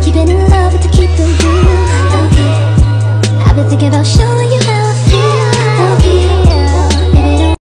keeping in love, to keep the real. I've been thinking about showing